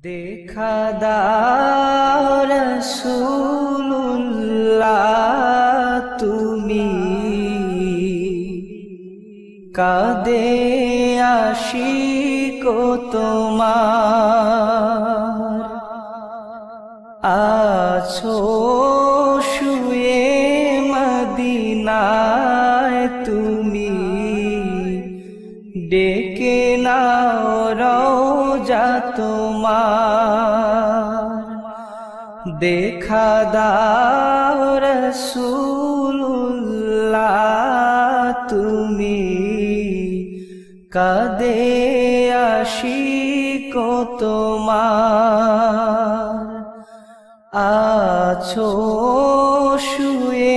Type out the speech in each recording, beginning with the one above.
দেখা দাও রসুল্লাহ তুমি কাদে আশিক তোমার আছো শুয়ে মদিনায় তুমি ডেকে নাও রওজা তোমার। দেখা দাও রসুল্লাহ তুমি কাদে আশিক তোমার। আছো শুয়ে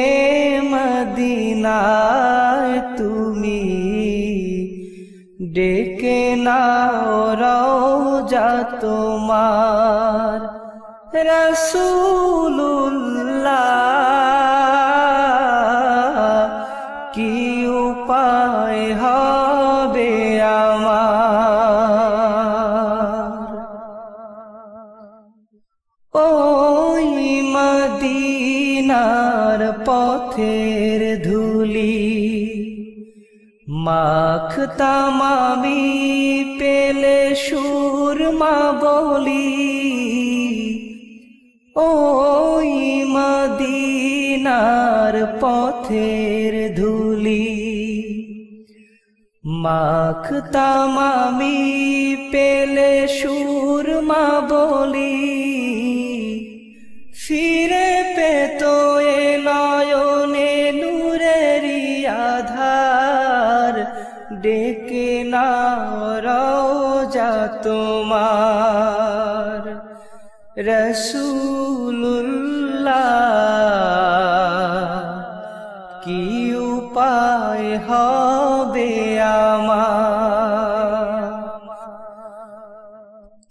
রওজা তোমার রসুল্লাহ কি উপায় হবে আমার? ওই মদিনার পথের ধুলি মাখতাম আমি পেলে সুরমা বলি ওই মদিনার পথের ধুলি। মাখ তামামি পেলে সুরমা বলি ফিরে রওজা তোমার রসুল্লাহ কি উপায় হবে আমার?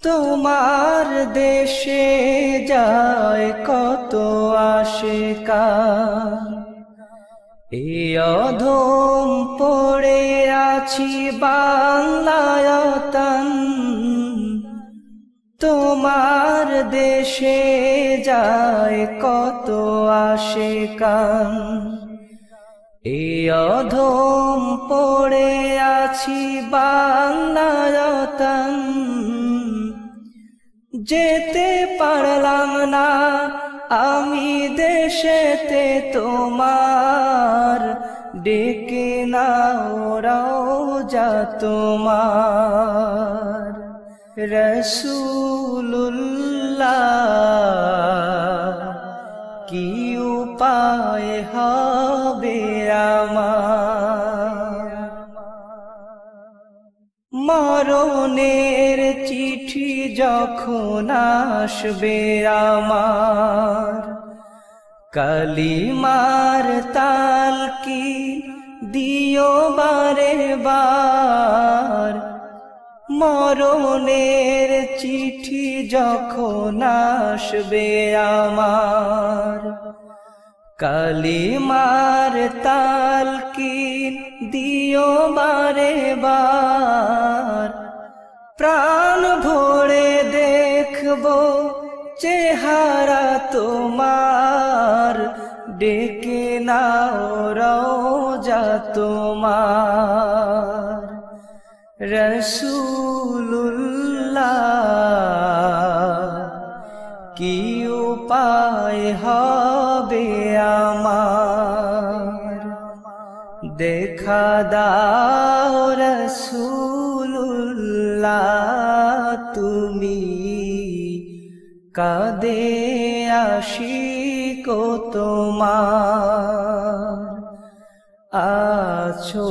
তোমার দেশে যায় কত আশিকা? এ অধম পড়ে আছি বাংলায়তন তোমার দেশে যায় কত আশিকান এ অধম পড়ে আছি বাংলায়তন যেতে পারলাম না আমি দেশেতে তোমার ডেকে না রওজা তোমার। রসুল্লাহ কি উপায় হবে আমার? মরণের চিঠি যখন আসবে আমার, কালিমার তাল কি দিও বারে বার। মরণের চিঠি যখন আসবে আমার, কালিমার তাল কি দিও বারে বার? প্রাণ ভরে দেখব চেহারা তোমার। ডেকে নাও রওজা তোমার। রসুল্লাহ কি উপায় হবে আমার? দেখা দাও রসুল্লাহ তুমি কাদে আশিক তোমার আছো।